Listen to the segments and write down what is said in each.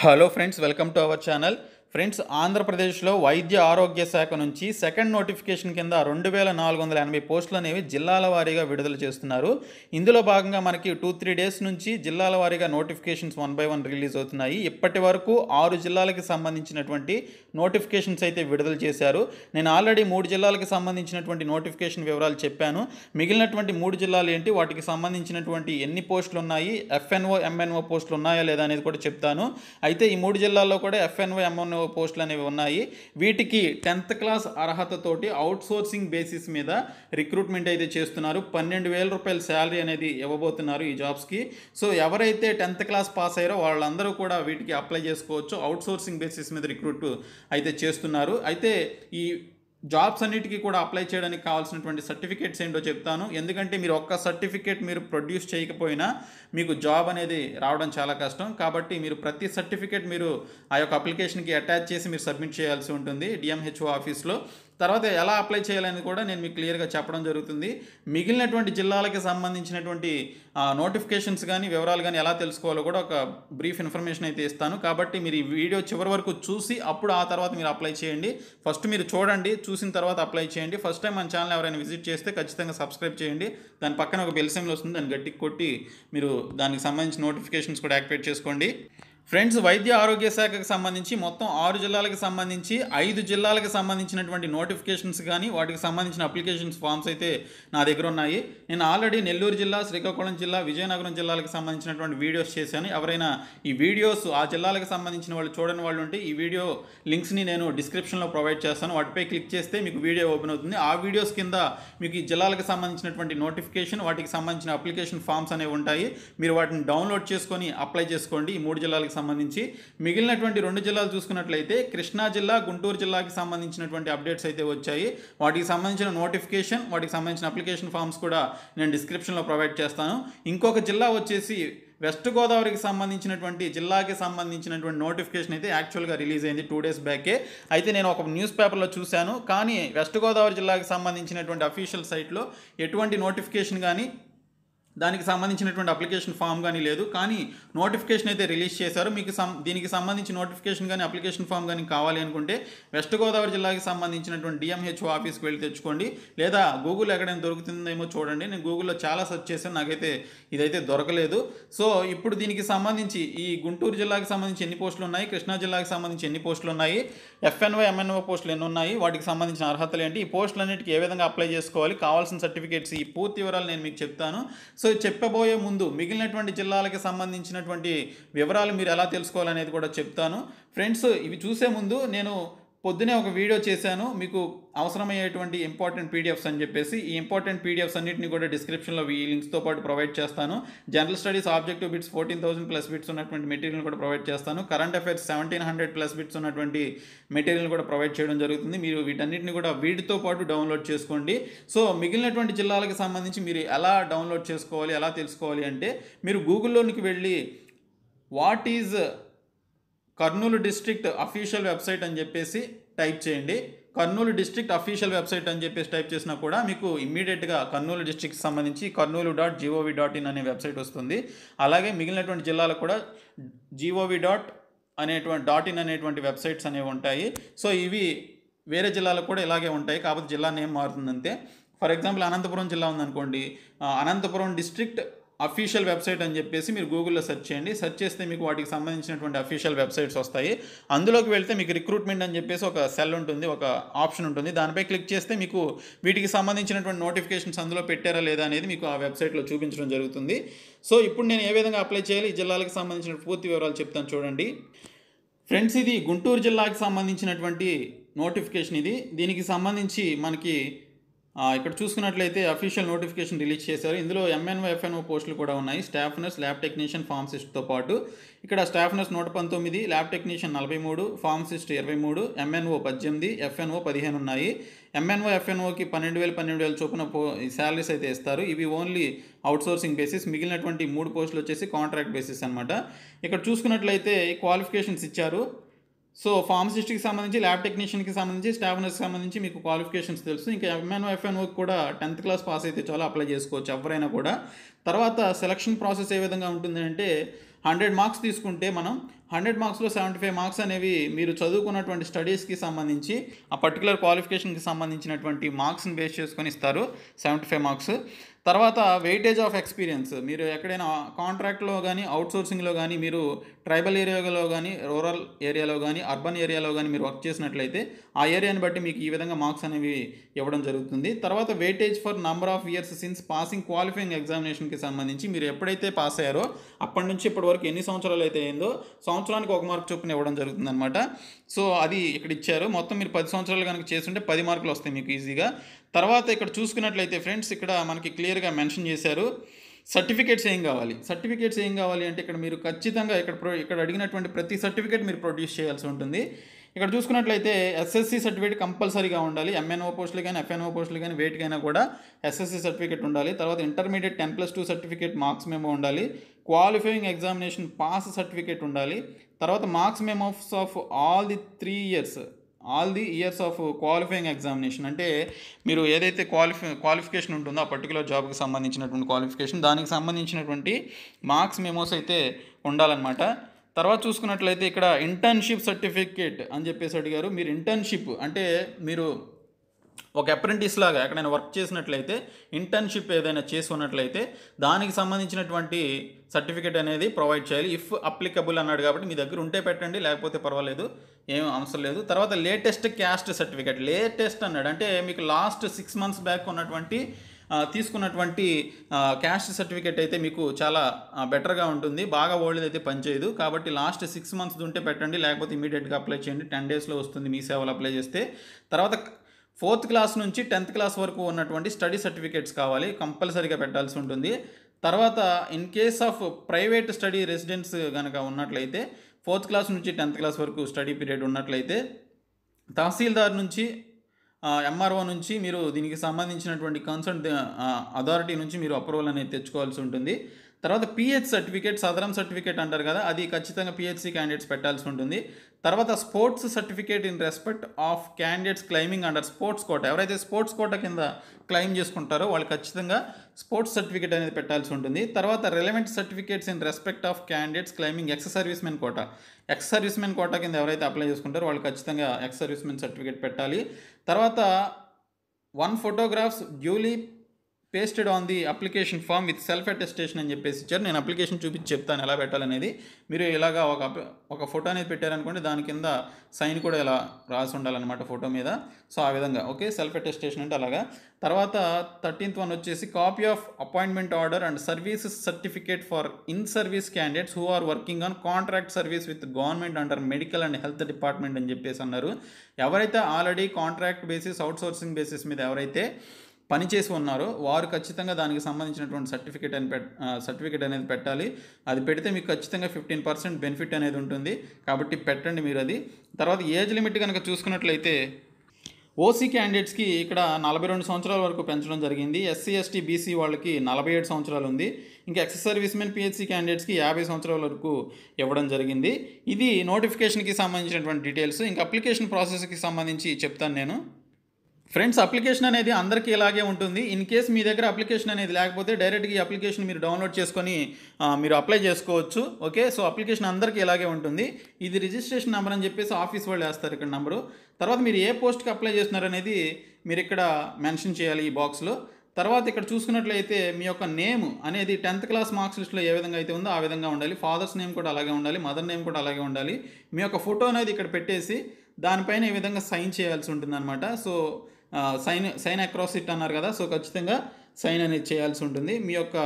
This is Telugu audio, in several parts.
Hello friends welcome to our channel friends ఆంధ్రప్రదేశ్లో వైద్య ఆరోగ్య శాఖ నుంచి సెకండ్ నోటిఫికేషన్ కింద రెండు వేల నాలుగు వందల ఎనభై పోస్టులు అనేవి జిల్లాల వారీగా విడుదల చేస్తున్నారు. ఇందులో భాగంగా మనకి టూ త్రీ డేస్ నుంచి జిల్లాల వారీగా notifications one by one release అవుతున్నాయి. ఇప్పటి వరకు ఆరు జిల్లాలకి సంబంధించినటువంటి నోటిఫికేషన్స్ అయితే విడుదల చేశారు. నేను ఆల్రెడీ మూడు జిల్లాలకు సంబంధించినటువంటి నోటిఫికేషన్ వివరాలు చెప్పాను. మిగిలినటువంటి మూడు జిల్లాలు ఏంటి? వాటికి సంబంధించినటువంటి ఎన్ని పోస్టులు ఉన్నాయి? ఎఫ్ఎన్ఓ ఎంఎన్ఓ పోస్టులు ఉన్నాయా లేదా అనేది కూడా చెప్తాను. అయితే ఈ మూడు జిల్లాల్లో కూడా ఎఫ్ఎన్ఓ ఎంఎన్ఓ పోస్టులు అనేవి ఉన్నాయి. వీటికి టెన్త్ క్లాస్ అర్హతతోటి అవుట్ సోర్సింగ్ బేసిస్ మీద రిక్రూట్మెంట్ అయితే చేస్తున్నారు. పన్నెండు వేల రూపాయల శాలరీ అనేది ఇవ్వబోతున్నారు ఈ జాబ్స్కి. సో ఎవరైతే టెన్త్ క్లాస్ పాస్ అయ్యారో వాళ్ళందరూ కూడా వీటికి అప్లై చేసుకోవచ్చు. అవుట్ సోర్సింగ్ బేసిస్ మీద రిక్రూట్ అయితే చేస్తున్నారు. అయితే ఈ జాబ్స్ అన్నిటికీ కూడా అప్లై చేయడానికి కావాల్సినటువంటి సర్టిఫికేట్స్ ఏంటో చెప్తాను. ఎందుకంటే మీరు ఒక్క సర్టిఫికేట్ మీరు ప్రొడ్యూస్ చేయకపోయినా మీకు జాబ్ అనేది రావడం చాలా కష్టం. కాబట్టి మీరు ప్రతి సర్టిఫికేట్ మీరు ఆ యొక్క అప్లికేషన్కి అటాచ్ చేసి మీరు సబ్మిట్ చేయాల్సి ఉంటుంది. డిఎంహెచ్ఓ ఆఫీస్లో. తర్వాత ఎలా అప్లై చేయాలని కూడా నేను మీకు క్లియర్గా చెప్పడం జరుగుతుంది. మిగిలినటువంటి జిల్లాలకి సంబంధించినటువంటి నోటిఫికేషన్స్ కానీ వివరాలు కానీ ఎలా తెలుసుకోవాలో కూడా ఒక బ్రీఫ్ ఇన్ఫర్మేషన్ అయితే ఇస్తాను. కాబట్టి మీరు ఈ వీడియో చివరి వరకు చూసి అప్పుడు ఆ తర్వాత మీరు అప్లై చేయండి. ఫస్ట్ మీరు చూడండి చూసిన తర్వాత అప్లై చేయండి. ఫస్ట్ టైం మన ఛానల్ ఎవరైనా విజిట్ చేస్తే ఖచ్చితంగా సబ్స్క్రైబ్ చేయండి. దాని పక్కన ఒక బెల్సెమ్లు వస్తుంది దాన్ని గట్టికి కొట్టి మీరు దానికి సంబంధించిన నోటిఫికేషన్స్ కూడా యాక్టివేట్ చేసుకోండి. ఫ్రెండ్స్ వైద్య ఆరోగ్య శాఖకు సంబంధించి మొత్తం ఆరు జిల్లాలకు సంబంధించి ఐదు జిల్లాలకు సంబంధించినటువంటి నోటిఫికేషన్స్ కానీ వాటికి సంబంధించిన అప్లికేషన్స్ ఫామ్స్ అయితే నా దగ్గర ఉన్నాయి. నేను ఆల్రెడీ నెల్లూరు జిల్లా శ్రీకాకుళం జిల్లా విజయనగరం జిల్లాలకు సంబంధించినటువంటి వీడియోస్ చేశాను. ఎవరైనా ఈ వీడియోస్ ఆ జిల్లాలకు సంబంధించిన వాళ్ళు చూడని వాళ్ళు ఉంటే ఈ వీడియో లింక్స్ని నేను డిస్క్రిప్షన్లో ప్రొవైడ్ చేస్తాను. వాటిపై క్లిక్ చేస్తే మీకు వీడియో ఓపెన్ అవుతుంది. ఆ వీడియోస్ కింద మీకు ఈ జిల్లాలకు సంబంధించినటువంటి నోటిఫికేషన్ వాటికి సంబంధించిన అప్లికేషన్ ఫామ్స్ అనేవి ఉంటాయి. మీరు వాటిని డౌన్లోడ్ చేసుకొని అప్లై చేసుకోండి. ఈ మూడు జిల్లాలకు సంబంధించి మిగిలినటువంటి రెండు జిల్లాలు చూసుకున్నట్లయితే కృష్ణా జిల్లా గుంటూరు జిల్లాకి సంబంధించినటువంటి అప్డేట్స్ అయితే వచ్చాయి. వాటికి సంబంధించిన నోటిఫికేషన్ వాటికి సంబంధించిన అప్లికేషన్ ఫామ్స్ కూడా నేను డిస్క్రిప్షన్లో ప్రొవైడ్ చేస్తాను. ఇంకొక జిల్లా వచ్చేసి వెస్ట్ గోదావరికి సంబంధించినటువంటి జిల్లాకి సంబంధించినటువంటి నోటిఫికేషన్ అయితే యాక్చువల్గా రిలీజ్ అయింది టూ డేస్ బ్యాకే. అయితే నేను ఒక న్యూస్ పేపర్లో చూశాను. కానీ వెస్ట్ గోదావరి జిల్లాకి సంబంధించినటువంటి అఫీషియల్ సైట్లో ఎటువంటి నోటిఫికేషన్ కానీ దానికి సంబంధించినటువంటి అప్లికేషన్ ఫామ్ కానీ లేదు. కానీ నోటిఫికేషన్ అయితే రిలీజ్ చేశారు. మీకు సం దీనికి సంబంధించి నోటిఫికేషన్ కానీ అప్లికేషన్ ఫామ్ కానీ కావాలి అనుకుంటే వెస్ట్ గోదావరి జిల్లాకి సంబంధించినటువంటి డిఎంహెచ్ఓ ఆఫీస్కి వెళ్ళి తెచ్చుకోండి. లేదా గూగుల్ ఎక్కడైనా దొరుకుతుందేమో చూడండి. నేను గూగుల్లో చాలా సెర్చ్ చేశాను. నాకైతే ఇదైతే దొరకలేదు. సో ఇప్పుడు దీనికి సంబంధించి ఈ గుంటూరు జిల్లాకి సంబంధించి ఎన్ని పోస్టులు ఉన్నాయి? కృష్ణా జిల్లాకి సంబంధించి ఎన్ని పోస్టులు ఉన్నాయి? ఎఫ్ఎన్ఓ ఎంఎన్ఓ పోస్టులు ఎన్ని ఉన్నాయి? వాటికి సంబంధించిన అర్హతలు ఏంటి? ఈ పోస్టులన్నిటికీ ఏ విధంగా అప్లై చేసుకోవాలి? కావాల్సిన సర్టిఫికేట్స్ ఈ పూర్తి వివరాలు నేను మీకు చెప్తాను. సో చెప్పబోయే ముందు మిగిలినటువంటి జిల్లాలకి సంబంధించినటువంటి వివరాలు మీరు ఎలా తెలుసుకోవాలనేది కూడా చెప్తాను. ఫ్రెండ్స్ ఇవి చూసే ముందు నేను పొద్దునే ఒక వీడియో చేశాను. మీకు అవసరమయ్యేటువంటి ఇంపార్టెంట్ పీడిఎఫ్స్ అని చెప్పేసి ఈ ఇంపార్టెంట్ పీడిఎఫ్స్ అన్నింటిని కూడా డిస్క్రిప్షన్లో ఈ లింక్స్తో పాటు ప్రొవైడ్ చేస్తాను. General studies objective bits fourteen thousand plus bits ఉన్నటువంటి మెటీరియల్ కూడా ప్రొవైడ్ చేస్తాను. Current affairs seventeen hundred plus bits ఉన్నటువంటి మెటీరియల్ కూడా ప్రొవైడ్ చేయడం జరుగుతుంది. మీరు వీటన్నిటిని కూడా వీటితో పాటు డౌన్లోడ్ చేసుకోండి. సో మిగిలినటువంటి జిల్లాలకు సంబంధించి మీరు ఎలా డౌన్లోడ్ చేసుకోవాలి ఎలా తెలుసుకోవాలి అంటే మీరు గూగుల్లోనికి వెళ్ళి what is Kurnool district official website అని చెప్పేసి టైప్ చేయండి. కర్నూలు డిస్ట్రిక్ట్ అఫీషియల్ వెబ్సైట్ అని చెప్పేసి టైప్ చేసినా కూడా మీకు ఇమ్మీడియట్గా కర్నూలు డిస్ట్రిక్ట్ సంబంధించి Kurnool dot G O V dot in అనే వెబ్సైట్ వస్తుంది. అలాగే మిగిలినటువంటి జిల్లాలకు కూడా జీఓవి డాట్ అనేటువంటి డాట్ ఇన్ అనేటువంటి వెబ్సైట్స్ అనేవి ఉంటాయి. సో ఇవి వేరే జిల్లాలకు కూడా ఇలాగే ఉంటాయి. కాకపోతే జిల్లా నేమ్ మారుతుందంతే. ఫర్ ఎగ్జాంపుల్ అనంతపురం జిల్లా ఉందనుకోండి. అనంతపురం డిస్ట్రిక్ట్ అఫీషియల్ వెబ్సైట్ అని చెప్పేసి మీరు గూగుల్లో సెర్చ్ చేయండి. సెర్చ్ చేస్తే మీకు వాటికి సంబంధించినటువంటి అఫీషియల్ వెబ్సైట్స్ వస్తాయి. అందులోకి వెళ్తే మీకు రిక్రూట్మెంట్ అని చెప్పేసి ఒక సెల్ ఉంటుంది ఒక ఆప్షన్ ఉంటుంది. దానిపై క్లిక్ చేస్తే మీకు వీటికి సంబంధించినటువంటి నోటిఫికేషన్స్ అందులో పెట్టారా లేదా అనేది మీకు ఆ వెబ్సైట్లో చూపించడం జరుగుతుంది. సో ఇప్పుడు నేను ఏ విధంగా అప్లై చేయాలి? ఈ జిల్లాలకు సంబంధించిన పూర్తి వివరాలు చెప్తాను చూడండి. ఫ్రెండ్స్ ఇది గుంటూరు జిల్లాకి సంబంధించినటువంటి నోటిఫికేషన్ ఇది. దీనికి సంబంధించి మనకి ఇక్కడ చూసుకున్నట్లయితే అఫీషియల్ నోటిఫికేషన్ రిలీజ్ చేశారు. ఇందులో ఎంఎన్ఓ ఎఫ్ఎన్ఓ పోస్టులు కూడా ఉన్నాయి. స్టాఫ్ నర్స్ ల్యాబ్ టెక్నీషియన్ ఫార్మసిస్ట్తో పాటు ఇక్కడ స్టాఫ్ నర్స్ నూట పంతొమ్మిది ల్యాబ్ టెక్నీషియన్ నలభై మూడు ఫార్మసిస్ట్ ఇరవై మూడు ఎంఎన్ఓ పద్దెనిమిది ఎఫ్ఎన్ఓ పదిహేను ఉన్నాయి. ఎంఎన్ఓ ఎఫ్ఎన్ఓకి పన్నెండు వేలు పన్నెండు వేల చొప్పున పో శాలరీస్ అయితే ఇస్తారు. ఇవి ఓన్లీ అవుట్సోర్సింగ్ బేసిస్ మిగిలినటువంటి మూడు పోస్టులు వచ్చేసి కాంట్రాక్ట్ బేసిస్ అనమాట ఇక్కడ చూసుకున్నట్లయితే క్వాలిఫికేషన్స్ ఇచ్చారు. సో ఫార్మసిస్ట్కి సంబంధించి ల్యాబ్ టెక్నీషియన్కి సంబంధించి స్టాఫ్ నర్స్కి సంబంధించి మీకు క్వాలిఫికేషన్స్ తెలుసు. ఇంకా ఎంఎన్ ఎఫ్ఎన్ఓకి కూడా టెన్త్ క్లాస్ పాస్ అయితే చాలా అప్లై చేసుకోవచ్చు ఎవరైనా కూడా. తర్వాత సెలక్షన్ ప్రాసెస్ ఏ విధంగా ఉంటుంది అంటే హండ్రెడ్ మార్క్స్ తీసుకుంటే మనం హండ్రెడ్ మార్క్స్లో సెవెంటీ ఫైవ్ మార్క్స్ అనేవి మీరు చదువుకున్నటువంటి స్టడీస్కి సంబంధించి ఆ పర్టికులర్ క్వాలిఫికేషన్కి సంబంధించినటువంటి మార్క్స్ని బేస్ చేసుకొని ఇస్తారు సెవెంటీ ఫైవ్ మార్క్స్. తర్వాత వెయిటేజ్ ఆఫ్ ఎక్స్పీరియన్స్. మీరు ఎక్కడైనా కాంట్రాక్ట్లో కానీ అవుట్సోర్సింగ్లో కానీ మీరు ట్రైబల్ ఏరియాలో కానీ రూరల్ ఏరియాలో కానీ అర్బన్ ఏరియాలో కానీ మీరు వర్క్ చేసినట్లయితే ఆ ఏరియాని బట్టి మీకు ఈ విధంగా మార్క్స్ అనేవి ఇవ్వడం జరుగుతుంది. తర్వాత weightage for number of years since passing qualifying ఎగ్జామినేషన్కి సంబంధించి మీరు ఎప్పుడైతే పాస్ అయ్యారో అప్పటి నుంచి ఇప్పటి వరకు ఎన్ని సంవత్సరాలు అయితే అయిందో సంవత్సరానికి ఒక మార్క్ చొప్పున ఇవ్వడం జరుగుతుందనమాట సో అది ఇక్కడ ఇచ్చారు. మొత్తం మీరు పది సంవత్సరాలు కనుక చేస్తుంటే పది మార్కులు వస్తాయి మీకు ఈజీగా. తర్వాత ఇక్కడ చూసుకున్నట్లయితే ఫ్రెండ్స్ ఇక్కడ మనకి క్లియర్గా మెన్షన్ చేశారు. సర్టిఫికేట్స్ ఏం కావాలి? సర్టిఫికేట్స్ ఏం కావాలి అంటే ఇక్కడ మీరు ఖచ్చితంగా ఇక్కడ ప్రో ఇక్కడ అడిగినటువంటి ప్రతి సర్టిఫికేట్ మీరు ప్రొడ్యూస్ చేయాల్సి ఉంటుంది. ఇక్కడ చూసుకున్నట్లయితే ఎస్ఎస్సి సర్టిఫికేట్ కంపల్సరీగా ఉండాలి. ఎంఎన్ఓ పోస్టులు కానీ ఎఫ్ఎన్ఓ పోస్టులు కానీ వేటికైనా కూడా ఎస్ఎస్సి సర్టిఫికేట్ ఉండాలి. తర్వాత intermediate ten plus two certificate marks memo ఉండాలి. క్వాలిఫైయింగ్ ఎగ్జామినేషన్ పాస్ సర్టిఫికేట్ ఉండాలి. తర్వాత marks memos of all the three years all the years of qualifying examination అంటే మీరు ఏదైతే క్వాలిఫై క్వాలిఫికేషన్ ఉంటుందో ఆ పర్టికులర్ జాబ్కి సంబంధించినటువంటి క్వాలిఫికేషన్ దానికి సంబంధించినటువంటి మార్క్స్ మెమోస్ అయితే ఉండాలన్నమాట. తర్వాత చూసుకున్నట్లయితే ఇక్కడ ఇంటర్న్షిప్ సర్టిఫికేట్ అని చెప్పేసి అడిగారు. మీరు ఇంటర్న్షిప్ అంటే మీరు ఒక అప్రెంటిస్ లాగా ఎక్కడైనా వర్క్ చేసినట్లయితే ఇంటర్న్షిప్ ఏదైనా చేసుకున్నట్లయితే దానికి సంబంధించినటువంటి సర్టిఫికేట్ అనేది ప్రొవైడ్ చేయాలి. ఇఫ్ అప్లికబుల్ అన్నాడు కాబట్టి మీ దగ్గర ఉంటే పెట్టండి లేకపోతే పర్వాలేదు ఏం అవసరం లేదు. తర్వాత లేటెస్ట్ క్యాస్ట్ సర్టిఫికేట్ లేటెస్ట్ అన్నాడు. అంటే మీకు లాస్ట్ సిక్స్ మంత్స్ బ్యాక్ ఉన్నటువంటి తీసుకున్నటువంటి క్యాస్ట్ సర్టిఫికేట్ అయితే మీకు చాలా బెటర్గా ఉంటుంది. బాగా ఓల్డ్ అయితే పనిచేయదు. కాబట్టి లాస్ట్ సిక్స్ మంత్స్ ఉంటే పెట్టండి. లేకపోతే ఇమీడియట్గా అప్లై చేయండి. టెన్ డేస్లో వస్తుంది మీ సేవలు అప్లై చేస్తే. తర్వాత ఫోర్త్ క్లాస్ నుంచి టెన్త్ క్లాస్ వరకు ఉన్నటువంటి స్టడీ సర్టిఫికేట్స్ కావాలి. కంపల్సరీగా పెట్టాల్సి ఉంటుంది. తర్వాత in case of private study residence కనుక ఉన్నట్లయితే ఫోర్త్ క్లాస్ నుంచి టెన్త్ క్లాస్ వరకు స్టడీ పీరియడ్ ఉన్నట్లయితే తహసీల్దార్ నుంచి ఎంఆర్ఓ నుంచి మీరు దీనికి సంబంధించినటువంటి కన్సర్న్ అథారిటీ నుంచి మీరు అప్రూవల్ అనేది తెచ్చుకోవాల్సి ఉంటుంది. తర్వాత పిహెచ్ సర్టిఫికేట్ సదరం సర్టిఫికేట్ అంటారు కదా అది ఖచ్చితంగా పిహెచ్సి క్యాండిడేట్స్ పెట్టాల్సి ఉంటుంది. తర్వాత sports certificate in respect of candidates claiming under sports quota ఎవరైతే స్పోర్ట్స్ కోట కింద క్లైమ్ చేసుకుంటారో వాళ్ళు ఖచ్చితంగా స్పోర్ట్స్ సర్టిఫికేట్ అనేది పెట్టాల్సి ఉంటుంది. తర్వాత relevant certificates in respect of candidates claiming ex servicemen quota ex servicemen quota కింద ఎవరైతే అప్లై చేసుకుంటారో వాళ్ళు ఖచ్చితంగా ఎక్స్ సర్వీస్ మెన్ సర్టిఫికేట్ పెట్టాలి. తర్వాత one photographs duly pasted on the application form with self attestation అని చెప్పేసి ఇచ్చారు. నేను అప్లికేషన్ చూపించి చెప్తాను ఎలా పెట్టాలనేది. మీరు ఇలాగా ఒక ఒక ఫోటో అనేది పెట్టారనుకోండి దాని కింద సైన్ కూడా ఇలా రాసి ఉండాలన్నమాట ఫోటో మీద. సో ఆ విధంగా ఓకే? సెల్ఫ్ అటెస్టేషన్ అంటే అలాగా. తర్వాత థర్టీన్త్ వన్ వచ్చేసి copy of appointment order and services certificate for in service candidates who are working on contract service with government under medical and health department అని చెప్పేసి అన్నారు. ఎవరైతే already contract basis outsourcing basis మీద ఎవరైతే పనిచేసి ఉన్నారో. వారు ఖచ్చితంగా దానికి సంబంధించినటువంటి సర్టిఫికేట్ అని పెట్ సర్టిఫికేట్ అనేది పెట్టాలి. అది పెడితే మీకు ఖచ్చితంగా ఫిఫ్టీన్ పర్సెంట్ బెనిఫిట్ అనేది ఉంటుంది. కాబట్టి పెట్టండి మీరు అది. తర్వాత ఏజ్ లిమిట్ కనుక చూసుకున్నట్లయితే ఓసీ క్యాండిడేట్స్కి ఇక్కడ నలభై రెండు సంవత్సరాల వరకు పెంచడం జరిగింది. ఎస్సీ ఎస్టీ బీసీ వాళ్ళకి నలభై ఏడు సంవత్సరాలు ఉంది. ఇంకా ఎక్స్ సర్వీస్ మెన్ పిహెచ్సి క్యాండిడేట్స్కి యాభై సంవత్సరాల వరకు ఇవ్వడం జరిగింది. ఇది నోటిఫికేషన్కి సంబంధించినటువంటి డీటెయిల్స్. ఇంకా అప్లికేషన్ ప్రాసెస్కి సంబంధించి చెప్తాను నేను. ఫ్రెండ్స్ అప్లికేషన్ అనేది అందరికీ ఇలాగే ఉంటుంది. ఇన్ కేస్ మీ దగ్గర అప్లికేషన్ అనేది లేకపోతే డైరెక్ట్గా ఈ అప్లికేషన్ మీరు డౌన్లోడ్ చేసుకొని మీరు అప్లై చేసుకోవచ్చు. ఓకే సో అప్లికేషన్ అందరికీ ఇలాగే ఉంటుంది. ఇది రిజిస్ట్రేషన్ నెంబర్ అని చెప్పేసి ఆఫీస్ వాళ్ళు వేస్తారు ఇక్కడ నెంబరు తర్వాత మీరు ఏ పోస్ట్కి అప్లై చేస్తున్నారు అనేది మీరు ఇక్కడ మెన్షన్ చేయాలి ఈ బాక్స్లో తర్వాత ఇక్కడ చూసుకున్నట్లయితే మీ యొక్క నేమ్ అనేది టెన్త్ క్లాస్ మార్క్స్ లిస్ట్లో ఏ విధంగా అయితే ఉందో ఆ విధంగా ఉండాలి. ఫాదర్స్ నేమ్ కూడా అలాగే ఉండాలి. మదర్ నేమ్ కూడా అలాగే ఉండాలి. మీ యొక్క ఫోటో అనేది ఇక్కడ పెట్టేసి దానిపైన ఈ విధంగా సైన్ చేయాల్సి ఉంటుందన్నమాట. So sign sign across it అన్నారు కదా సో ఖచ్చితంగా సైన్ అనేది చేయాల్సి ఉంటుంది. మీ యొక్క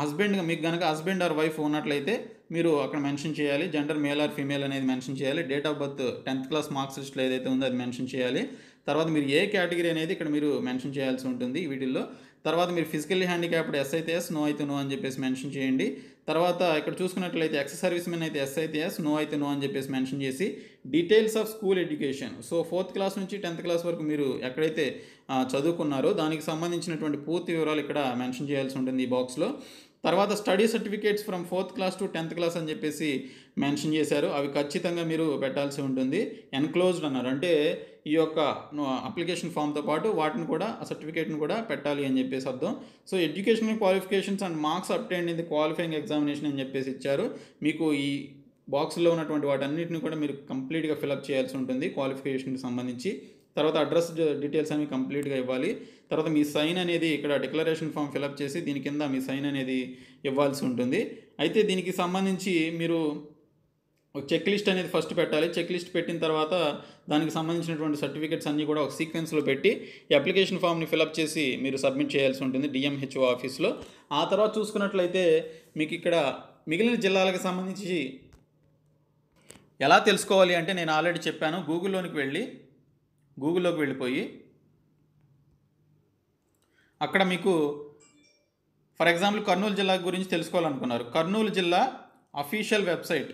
హస్బెండ్ మీకు కనుక హస్బెండ్ ఆర్ వైఫ్ ఉన్నట్లయితే మీరు అక్కడ మెన్షన్ చేయాలి. జెండర్ మేల్ ఆర్ ఫీమేల్ అనేది మెన్షన్ చేయాలి. Date of birth tenth class marks లిస్ట్లో ఏదైతే ఉందో అది మెన్షన్ చేయాలి. తర్వాత మీరు ఏ కేటగిరీ అనేది ఇక్కడ మీరు మెన్షన్ చేయాల్సి ఉంటుంది వీటిల్లో. తర్వాత మీరు ఫిజికల్లీ హ్యాండిక్యాప్డ్ ఎస్ అయితే ఎస్ నో అయితే నో అని చెప్పేసి మెన్షన్ చేయండి. తర్వాత ఇక్కడ చూసుకున్నట్లయితే ఎక్స్ సర్వీస్ మెన్ అయితే ఎస్ అయితే ఎస్ నో అయితే నో అని చెప్పేసి మెన్షన్ చేసి details of school education so fourth class నుంచి టెన్త్ క్లాస్ వరకు మీరు ఎక్కడైతే చదువుకున్నారో దానికి సంబంధించినటువంటి పూర్తి వివరాలు ఇక్కడ మెన్షన్ చేయాల్సి ఉంటుంది ఈ బాక్స్లో తర్వాత study certificates from fourth class to tenth class అని చెప్పేసి మెన్షన్ చేశారు. అవి ఖచ్చితంగా మీరు పెట్టాల్సి ఉంటుంది. ఎన్క్లోజ్డ్ అన్నారు. అంటే ఈ యొక్క అప్లికేషన్ ఫామ్తో పాటు వాటిని కూడా ఆ సర్టిఫికేట్ని కూడా పెట్టాలి అని చెప్పేసి అర్థం. So educational qualifications and marks obtained in qualifying examination అని చెప్పేసి ఇచ్చారు. మీకు ఈ బాక్స్లో ఉన్నటువంటి వాటన్నిటిని కూడా మీరు కంప్లీట్గా ఫిలప్ చేయాల్సి ఉంటుంది క్వాలిఫికేషన్కి సంబంధించి. తర్వాత అడ్రస్ డీటెయిల్స్ అనేవి కంప్లీట్గా ఇవ్వాలి. తర్వాత మీ సైన్ అనేది ఇక్కడ డిక్లరేషన్ ఫామ్ ఫిలప్ చేసి దీని కింద మీ సైన్ అనేది ఇవ్వాల్సి ఉంటుంది. అయితే దీనికి సంబంధించి మీరు ఒక చెక్ లిస్ట్ అనేది ఫస్ట్ పెట్టాలి. చెక్ లిస్ట్ పెట్టిన తర్వాత దానికి సంబంధించినటువంటి సర్టిఫికేట్స్ అన్నీ కూడా ఒక సీక్వెన్స్లో పెట్టి ఈ అప్లికేషన్ ఫామ్ని ఫిలప్ చేసి మీరు సబ్మిట్ చేయాల్సి ఉంటుంది డిఎంహెచ్ఓ ఆఫీస్లో ఆ తర్వాత చూసుకున్నట్లయితే మీకు ఇక్కడ మిగిలిన జిల్లాలకు సంబంధించి ఎలా తెలుసుకోవాలి అంటే నేను ఆల్రెడీ చెప్పాను. గూగుల్లోనికి వెళ్ళి గూగుల్లోకి వెళ్ళిపోయి అక్కడ మీకు ఫర్ ఎగ్జాంపుల్ కర్నూలు జిల్లా గురించి తెలుసుకోవాలనుకున్నారు. కర్నూలు జిల్లా అఫీషియల్ వెబ్సైట్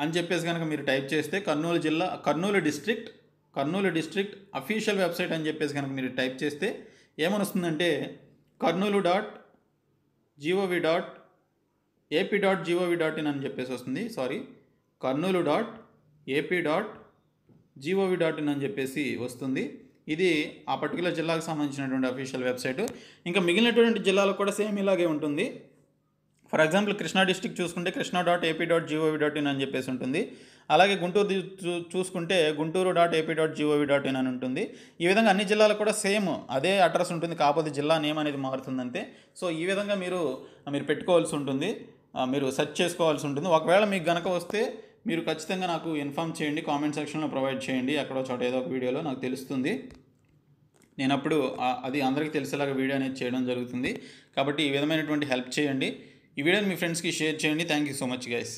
అని చెప్పేసి కనుక మీరు టైప్ చేస్తే కర్నూలు జిల్లా Kurnool district Kurnool district official website అని చెప్పేసి కనుక మీరు టైప్ చేస్తే ఏమనొస్తుందంటే Kurnool dot GOV dot AP dot GOV dot in అని చెప్పేసి వస్తుంది. Sorry Kurnool dot AP dot GOV dot in అని చెప్పేసి వస్తుంది. ఇది ఆ పర్టికులర్ జిల్లాకు సంబంధించినటువంటి అఫీషియల్ వెబ్సైట్. ఇంకా మిగిలినటువంటి జిల్లాలకు కూడా సేమ్ ఇలాగే ఉంటుంది. ఫర్ ఎగ్జాంపుల్ కృష్ణా డిస్టిక్ చూసుకుంటే Krishna dot AP dot GOV dot in అని చెప్పేసి ఉంటుంది. అలాగే గుంటూరు చూసుకుంటే Guntur dot AP dot GOV dot in అని ఉంటుంది. ఈ విధంగా అన్ని జిల్లాలు కూడా సేమ్ అదే అడ్రస్ ఉంటుంది. కాకపోతే జిల్లా నేమ్ అనేది మారుతుందంతే. సో ఈ విధంగా మీరు మీరు పెట్టుకోవాల్సి ఉంటుంది. మీరు సెర్చ్ చేసుకోవాల్సి ఉంటుంది. ఒకవేళ మీకు గనక వస్తే మీరు ఖచ్చితంగా నాకు ఇన్ఫామ్ చేయండి. కామెంట్ సెక్షన్లో ప్రొవైడ్ చేయండి. ఎక్కడో చోట ఏదో ఒక వీడియోలో నాకు తెలుస్తుంది. నేను అప్పుడు అది అందరికీ తెలిసేలాగా వీడియో అనేది చేయడం జరుగుతుంది. కాబట్టి ఈ విధమైనటువంటి హెల్ప్ చేయండి. ఈ వీడియోని మీ ఫ్రెండ్స్కి షేర్ చేయండి. Thank you so much guys